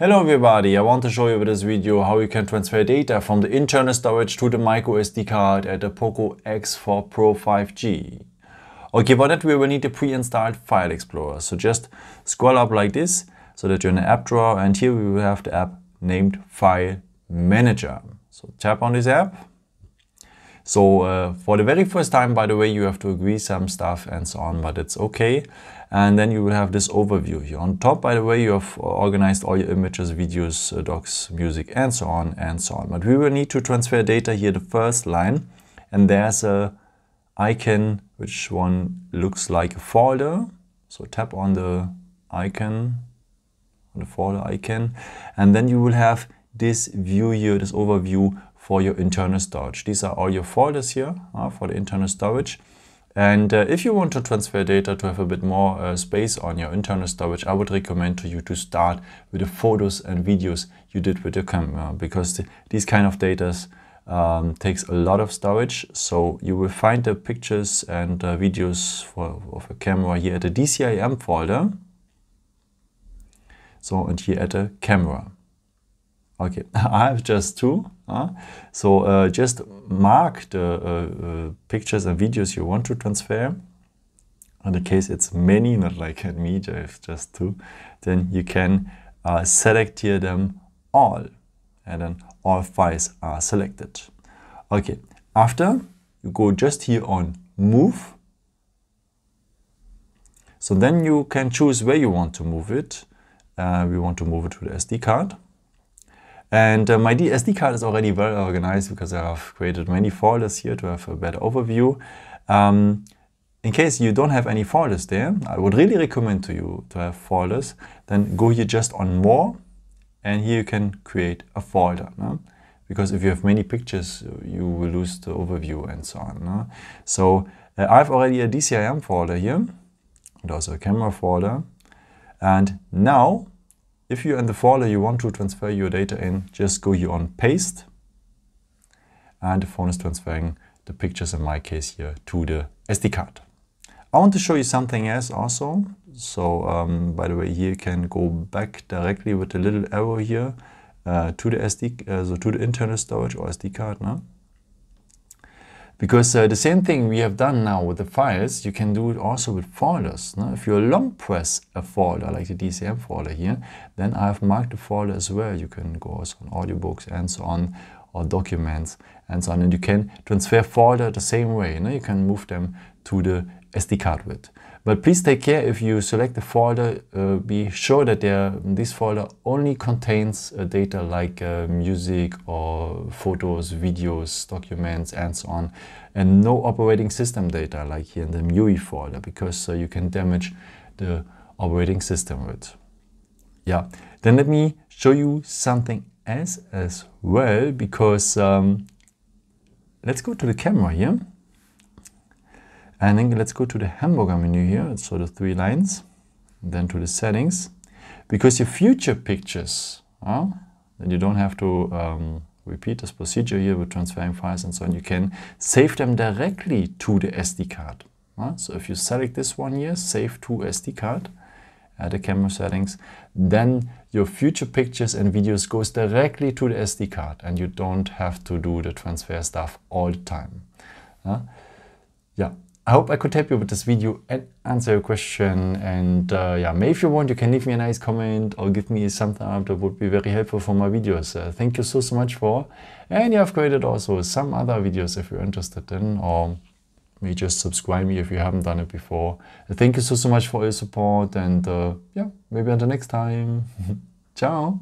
Hello everybody, I want to show you with this video how you can transfer data from the internal storage to the micro SD card at the POCO X4 Pro 5G. Okay, for that we will need a pre-installed file explorer. So just scroll up like this so that you're in the app drawer and here we will have the app named File Manager. So tap on this app. So uh, for the very first time, by the way, you have to agree some stuff and so on, but it's okay and then you will have this overview here. On top, by the way, you have organized all your images, videos, uh, docs, music, and so on and so on. But we will need to transfer data here, the first line, and there's a icon which one looks like a folder. So tap on the icon, on the folder icon, and then you will have this view here, this overview for your internal storage. These are all your folders here uh, for the internal storage. And uh, if you want to transfer data to have a bit more uh, space on your internal storage, I would recommend to you to start with the photos and videos you did with your camera because the, these kind of data um, takes a lot of storage. So you will find the pictures and uh, videos for, of a camera here at the DCIM folder. So and here at the camera. Okay, I have just two. So uh, just mark the uh, uh, pictures and videos you want to transfer. In the case it's many, not like at have just two, then you can uh, select here them all and then all files are selected. Okay, after you go just here on move. So then you can choose where you want to move it. Uh, we want to move it to the SD card. And uh, my SD card is already well organized because I have created many folders here to have a better overview. Um, in case you don't have any folders there, I would really recommend to you to have folders. Then go here just on more and here you can create a folder. No? Because if you have many pictures, you will lose the overview and so on. No? So uh, I have already a DCIM folder here and also a camera folder. And now if you're in the folder you want to transfer your data in, just go here on paste and the phone is transferring the pictures in my case here to the SD card. I want to show you something else also. So um, by the way, here you can go back directly with the little arrow here uh, to the SD, uh, so to the internal storage or SD card now. Because uh, the same thing we have done now with the files, you can do it also with folders. No? If you long press a folder, like the DCM folder here, then I have marked the folder as well. You can go also on audiobooks and so on, or documents and so on. And you can transfer folder the same way. No? You can move them to the SD card with. But please take care if you select the folder, uh, be sure that there, this folder only contains uh, data like uh, music or photos, videos, documents and so on and no operating system data like here in the MIUI folder because uh, you can damage the operating system with. Yeah, then let me show you something else as well because um, let's go to the camera here. And then let's go to the hamburger menu here, so the three lines, then to the settings. Because your future pictures, uh, then you don't have to um, repeat this procedure here with transferring files and so on. You can save them directly to the SD card. Uh, so if you select this one here, save to SD card, at the camera settings, then your future pictures and videos goes directly to the SD card and you don't have to do the transfer stuff all the time. Uh, yeah, I hope I could help you with this video and answer your question. And uh, yeah, maybe if you want, you can leave me a nice comment or give me something up that would be very helpful for my videos. Uh, thank you so, so much for. And yeah, I've created also some other videos if you're interested in, or maybe just subscribe me if you haven't done it before. Thank you so, so much for your support. And uh, yeah, maybe until next time. Ciao.